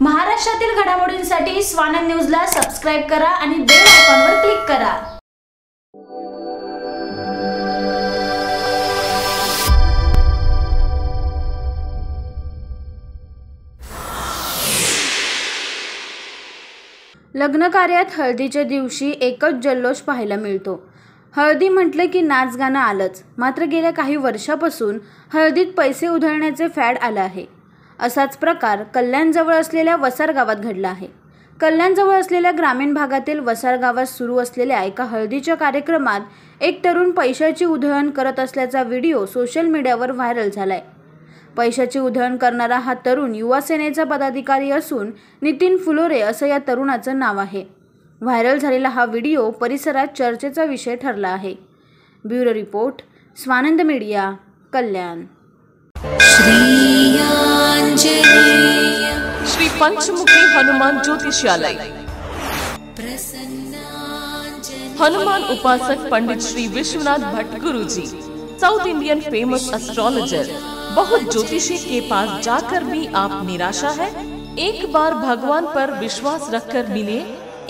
महाराष्ट्रातील घडामोडींसाठी स्वानंद न्यूजला सबस्क्राईब करा आणि बेल आयकॉनवर क्लिक करा. लग्न कार्यात हळदीच्या दिवशी एकच जल्लोष पाहायला मिळतो. हळदी म्हटलं की नाच गाणं आलंच. मात्र गेल्या काही वर्षापासून हळदीत पैसे उधळण्याचे फॅड आलं आहे. असाच प्रकार कल्याणजवळ असलेल्या वसार गावात घडला आहे. कल्याणजवळ असलेल्या ग्रामीण भागातील वसार गावात सुरू असलेल्या एका हळदीच्या कार्यक्रमात एक तरुण पैशाची उधळण करत असल्याचा व्हिडिओ सोशल मीडियावर व्हायरल झालाय. पैशाची उधळण करणारा हा तरुण युवा सेनेचा पदाधिकारी असून नितीन फुलोरे असं या तरुणाचं नाव आहे. व्हायरल झालेला हा व्हिडिओ परिसरात चर्चेचा विषय ठरला आहे. Bureau report Swanand media Kalyan. Shri Panchmukhi Hanuman Jyotishalaya. Hanuman उपासक Pandit Shri Vishwanath Bhatt Guru ji south Indian famous astrologer बहुत ज्योतिषी के पास जाकर भी आप निराशा है। एक बार भगवान पर विश्वास रखकर मिले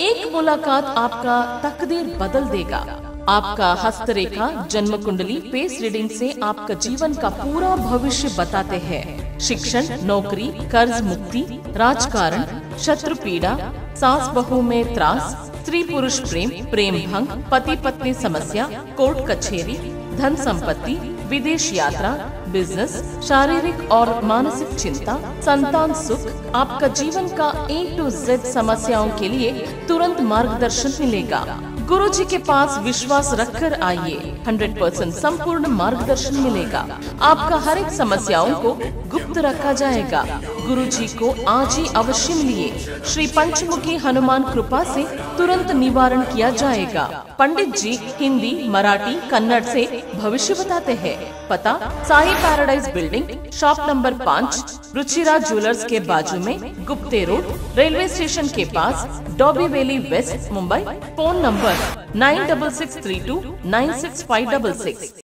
एक मुलाकात आपका तकदीर बदल देगा। आपका हस्तरेखा जन्म कुंडली पेस रीडिंग से आपका जीवन का पूरा भविष्य बताते हैं। शिक्षण, नौकरी, कर्ज मुक्ति, राजकारण शत्रु पीड़ा सास बहू में त्रास, स्त्री पुरुष प्रेम प्रेम भंग, पति पत्नी समस्या, कोर्ट कचहरी, धन संपत्ति, विदेश यात्रा बिज़नेस शारीरिक और मानसिक चिंता, संतान सुख, आपका जीवन का ए टू जेड समस्याओं के लिए तुरंत मार्गदर्शन मिलेगा। गुरु जी के पास विश्वास रखकर आइए। 100 परसेंट संपूर्ण मार्गदर्शन मिलेगा। आपका हर एक समस्याओं को गुप्त रखा जाएगा। गुरु जी को आज ही अवश्य मिलिए। श्री पंचमुखी हनुमान कृपा से तुरंत निवारण किया जाएगा। पंडित जी हिंदी, मराठी, कन्नड़ से भविष्य बताते हैं। पता Sai paradise building, shop number पाँच, रुचिरा ज्वेलर्स के बाजू में गुप्ते रोड, रेलवे स्टेशन के पास, Dombivli west, Mumbai. Phone number nine double six three two nine six five double six.